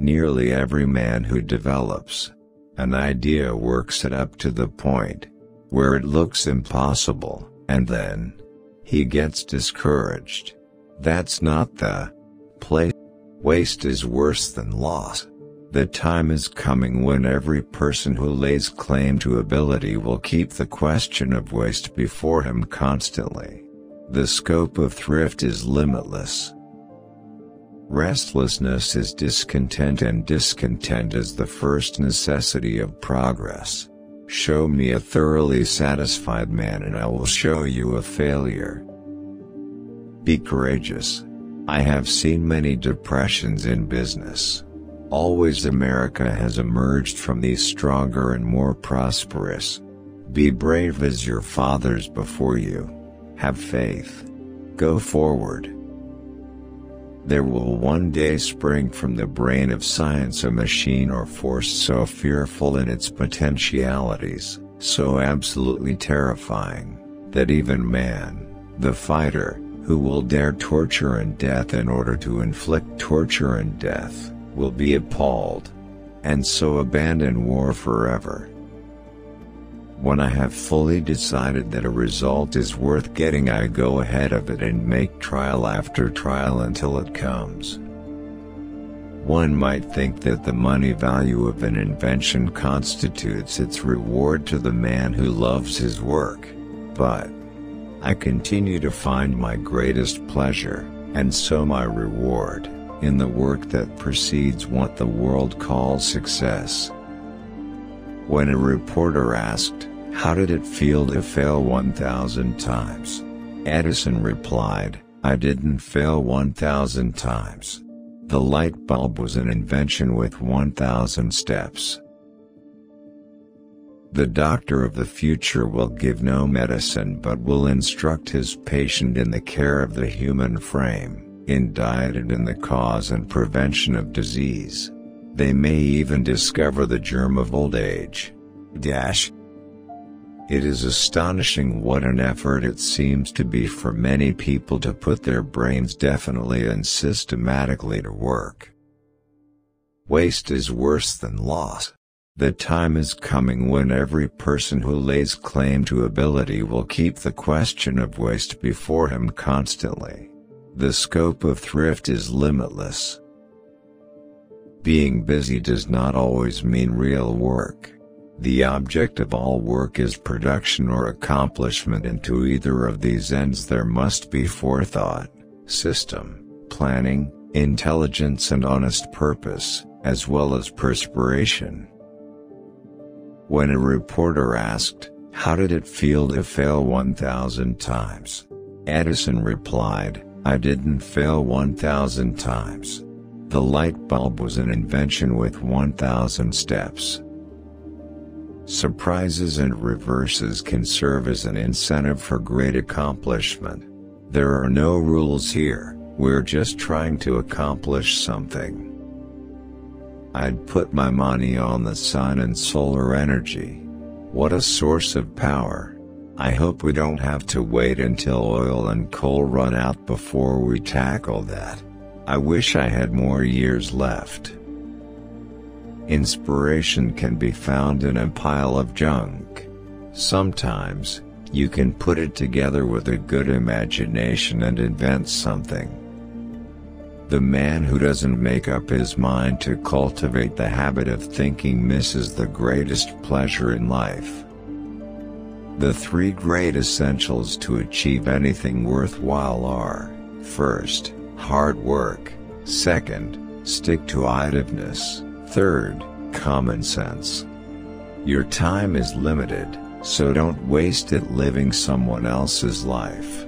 Nearly every man who develops an idea works it up to the point where it looks impossible, and then he gets discouraged. That's not the place. Waste is worse than loss. The time is coming when every person who lays claim to ability will keep the question of waste before him constantly. The scope of thrift is limitless. Restlessness is discontent and discontent is the first necessity of progress. Show me a thoroughly satisfied man and I will show you a failure. Be courageous. I have seen many depressions in business. Always America has emerged from these stronger and more prosperous. Be brave as your fathers before you. Have faith. Go forward. There will one day spring from the brain of science a machine or force so fearful in its potentialities, so absolutely terrifying, that even man, the fighter, who will dare torture and death in order to inflict torture and death, will be appalled. And so abandon war forever. When I have fully decided that a result is worth getting I go ahead of it and make trial after trial until it comes. One might think that the money value of an invention constitutes its reward to the man who loves his work, but I continue to find my greatest pleasure, and so my reward, in the work that precedes what the world calls success. When a reporter asked, How did it feel to fail 1,000 times? Edison replied, I didn't fail 1,000 times. The light bulb was an invention with 1,000 steps. The doctor of the future will give no medicine but will instruct his patient in the care of the human frame, in diet and in the cause and prevention of disease. They may even discover the germ of old age. Dash. It is astonishing what an effort it seems to be for many people to put their brains definitely and systematically to work. Waste is worse than loss. The time is coming when every person who lays claim to ability will keep the question of waste before him constantly. The scope of thrift is limitless. Being busy does not always mean real work. The object of all work is production or accomplishment and to either of these ends there must be forethought, system, planning, intelligence and honest purpose, as well as perspiration. When a reporter asked, How did it feel to fail 1,000 times? Edison replied, I didn't fail 1,000 times. The light bulb was an invention with 1,000 steps. Surprises and reverses can serve as an incentive for great accomplishment. There are no rules here, we're just trying to accomplish something. I'd put my money on the sun and solar energy. What a source of power. I hope we don't have to wait until oil and coal run out before we tackle that. I wish I had more years left. Inspiration can be found in a pile of junk. Sometimes, you can put it together with a good imagination and invent something. The man who doesn't make up his mind to cultivate the habit of thinking misses the greatest pleasure in life. The three great essentials to achieve anything worthwhile are, first, hard work, second, stick-to-itiveness, third, common sense. Your time is limited, so don't waste it living someone else's life.